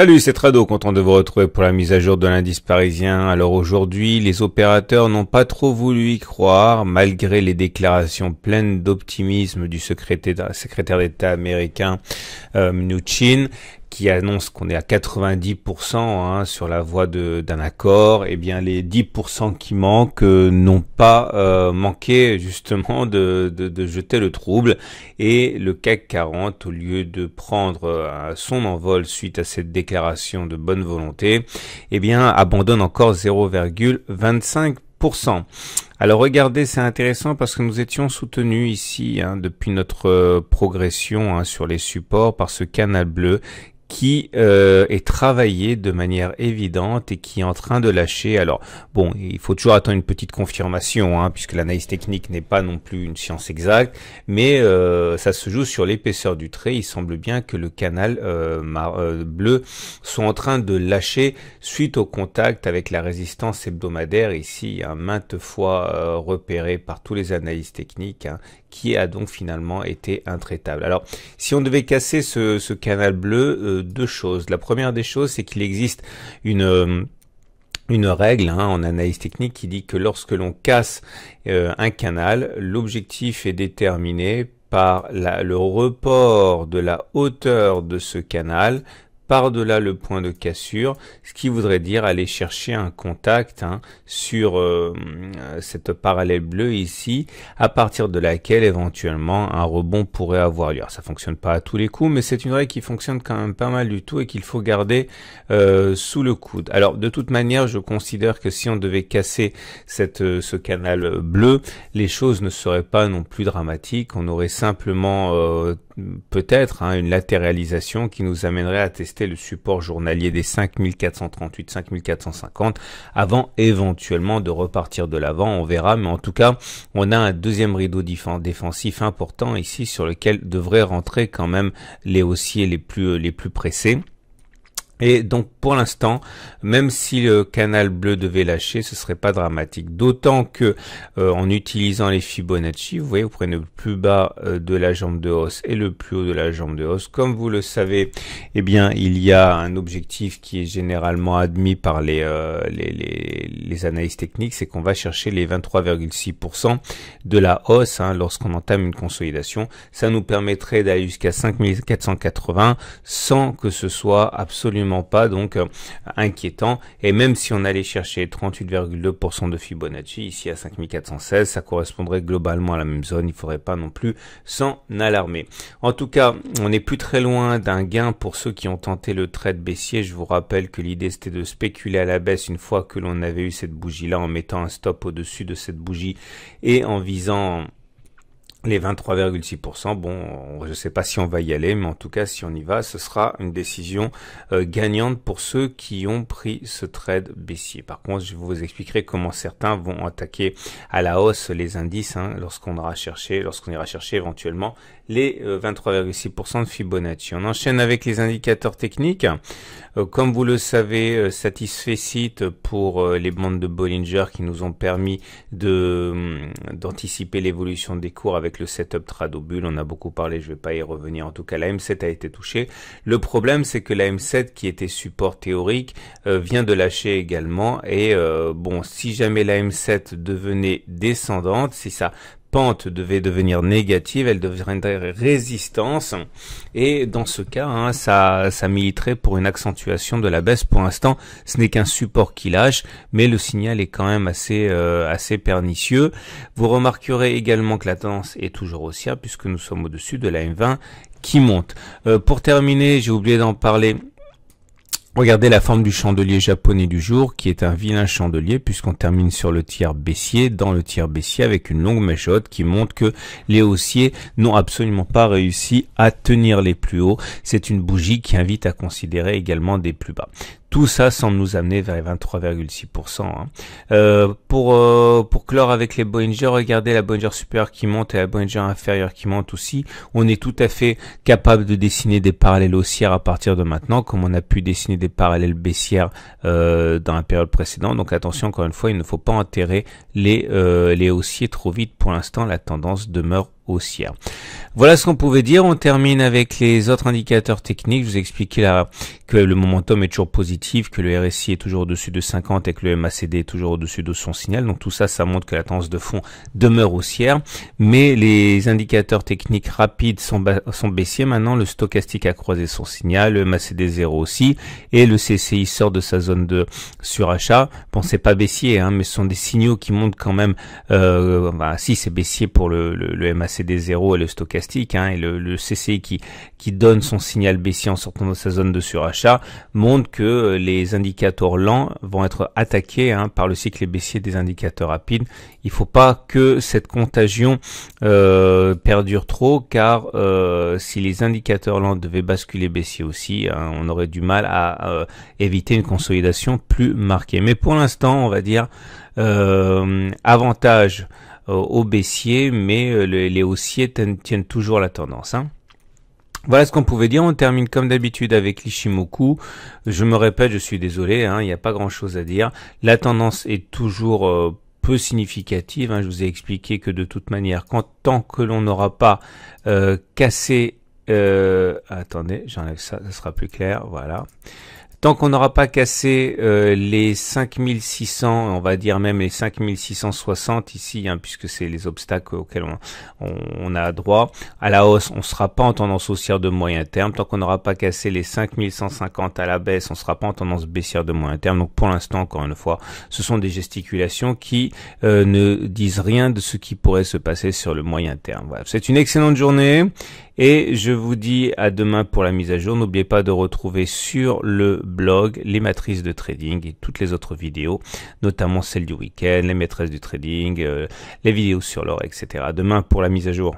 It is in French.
Salut, c'est Trado, content de vous retrouver pour la mise à jour de l'indice parisien. Alors aujourd'hui, les opérateurs n'ont pas trop voulu y croire, malgré les déclarations pleines d'optimisme du secrétaire d'État américain euh, Mnuchin, qui annonce qu'on est à 90% hein, sur la voie d'un accord, et eh bien les 10% qui manquent euh, n'ont pas euh, manqué justement de, de, jeter le trouble, et le CAC 40, au lieu de prendre euh, son envol suite à cette déclaration de bonne volonté, eh bien abandonne encore 0,25%. Alors regardez, c'est intéressant parce que nous étions soutenus ici hein, depuis notre progression hein, sur les supports par ce canal bleu qui euh, est travaillé de manière évidente et qui est en train de lâcher. Alors bon, il faut toujours attendre une petite confirmation, hein, puisque l'analyse technique n'est pas non plus une science exacte, mais euh, ça se joue sur l'épaisseur du trait. Il semble bien que le canal euh, bleu soit en train de lâcher suite au contact avec la résistance hebdomadaire ici, hein, maintes fois repérée par tous les analystes techniques, hein, qui a donc finalement été intraitable. Alors, si on devait casser ce, ce canal bleu, deux choses. La première des choses, c'est qu'il existe une euh, une règle hein, en analyse technique qui dit que lorsque l'on casse euh, un canal, l'objectif est déterminé par la, le report de la hauteur de ce canal par-delà le point de cassure, ce qui voudrait dire aller chercher un contact hein, sur euh, cette parallèle bleue ici, à partir de laquelle éventuellement un rebond pourrait avoir lieu. Alors, ça fonctionne pas à tous les coups, mais c'est une règle qui fonctionne quand même pas mal du tout et qu'il faut garder euh, sous le coude. Alors de toute manière, je considère que si on devait casser cette, euh, ce canal bleu, les choses ne seraient pas non plus dramatiques. On aurait simplement peut-être hein, une latéralisation qui nous amènerait à tester le support journalier des 5438, 5450 avant éventuellement de repartir de l'avant. On verra, mais en tout cas, on a un deuxième rideau défensif important ici sur lequel devraient rentrer quand même les haussiers les plus, les plus pressés. Et donc pour l'instant, même si le canal bleu devait lâcher, ce serait pas dramatique. D'autant que euh, en utilisant les Fibonacci, vous voyez, vous prenez le plus bas euh, de la jambe de hausse et le plus haut de la jambe de hausse. Comme vous le savez, eh bien il y a un objectif qui est généralement admis par les euh, les, les, les, analyses techniques, c'est qu'on va chercher les 23,6% de la hausse hein, lorsqu'on entame une consolidation. Ça nous permettrait d'aller jusqu'à 5480 sans que ce soit absolument pas donc euh, inquiétant. Et même si on allait chercher 38,2% de Fibonacci ici à 5416, ça correspondrait globalement à la même zone. Il faudrait pas non plus s'en alarmer. En tout cas, on n'est plus très loin d'un gain pour ceux qui ont tenté le trade baissier. Je vous rappelle que l'idée c'était de spéculer à la baisse une fois que l'on avait eu cette bougie là en mettant un stop au-dessus de cette bougie et en visant les 23,6%, bon, je ne sais pas si on va y aller, mais en tout cas, si on y va, ce sera une décision euh, gagnante pour ceux qui ont pris ce trade baissier. Par contre, je vous expliquerai comment certains vont attaquer à la hausse les indices hein, lorsqu'on aura cherché, lorsqu'on ira chercher éventuellement les 23,6% euh, de Fibonacci. On enchaîne avec les indicateurs techniques. Euh, comme vous le savez, satisfait site pour les bandes de Bollinger qui nous ont permis de hum, d'anticiper l'évolution des cours avec le setup Tradobull, on a beaucoup parlé, je vais pas y revenir. En tout cas, la M7 a été touchée. Le problème, c'est que la M7, qui était support théorique, euh, vient de lâcher également. Et euh, bon, si jamais la M7 devenait descendante, si ça pente devait devenir négative, elle deviendrait résistance. Et dans ce cas, hein, ça, ça militerait pour une accentuation de la baisse. Pour l'instant, ce n'est qu'un support qui lâche, mais le signal est quand même assez, euh, assez pernicieux. Vous remarquerez également que la tendance est toujours haussière puisque nous sommes au-dessus de la M20 qui monte. Euh, pour terminer, j'ai oublié d'en parler Regardez la forme du chandelier japonais du jour, qui est un vilain chandelier, puisqu'on termine sur le tiers baissier, dans le tiers baissier, avec une longue mèche qui montre que les haussiers n'ont absolument pas réussi à tenir les plus hauts. C'est une bougie qui invite à considérer également des plus bas. Tout ça semble nous amener vers les 23,6%. Hein. Euh, pour euh, pour clore avec les Bollinger, regardez la Bollinger supérieure qui monte et la Bollinger inférieure qui monte aussi. On est tout à fait capable de dessiner des parallèles haussières à partir de maintenant, comme on a pu dessiner des parallèles baissières euh, dans la période précédente. Donc attention, encore une fois, il ne faut pas enterrer les les haussiers trop vite. Pour l'instant, la tendance demeure Voilà ce qu'on pouvait dire. On termine avec les autres indicateurs techniques. Je vous ai expliqué là que le momentum est toujours positif, que le RSI est toujours au-dessus de 50 et que le MACD est toujours au-dessus de son signal. Donc tout ça, ça montre que la tendance de fond demeure haussière. Mais les indicateurs techniques rapides sont, sont baissiers maintenant. Le stochastique a croisé son signal, le MACD 0 aussi, et le CCI sort de sa zone de surachat. Bon, c'est pas baissier, hein, mais ce sont des signaux qui montrent quand même. Euh, bah, si c'est baissier pour le, le, le MACD 0 et le stochastique Hein, et le, CCI qui, qui donne son signal baissier en sortant de sa zone de surachat montre que euh, les indicateurs lents vont être attaqués hein, par le cycle baissier des indicateurs rapides. Il faut pas que cette contagion euh, perdure trop car euh, si les indicateurs lents devaient basculer baissier aussi, hein, on aurait du mal à éviter une consolidation plus marquée. Mais pour l'instant, on va dire avantage euh, au baissier, mais euh, les, haussiers tiennent, toujours la tendance. Hein. Voilà ce qu'on pouvait dire. On termine comme d'habitude avec l'Ishimoku. Je me répète, je suis désolé, hein, il n'y a pas grand-chose à dire. La tendance est toujours euh, peu significative. Hein. Je vous ai expliqué que de toute manière, quand, tant que l'on n'aura pas cassé... attendez, j'enlève ça, ça sera plus clair. Voilà. Tant qu'on n'aura pas cassé euh, les 5600, on va dire même les 5660 ici, hein, puisque c'est les obstacles auxquels on, on, a droit, à la hausse, on ne sera pas en tendance haussière de moyen terme. Tant qu'on n'aura pas cassé les 5150 à la baisse, on ne sera pas en tendance baissière de moyen terme. Donc pour l'instant, encore une fois, ce sont des gesticulations qui euh, ne disent rien de ce qui pourrait se passer sur le moyen terme. Voilà. C'est une excellente journée et je vous dis à demain pour la mise à jour. N'oubliez pas de retrouver sur le blog les matrices de trading et toutes les autres vidéos, notamment celle du week-end, les maîtresses du trading, euh, les vidéos sur l'or, etc. Demain pour la mise à jour.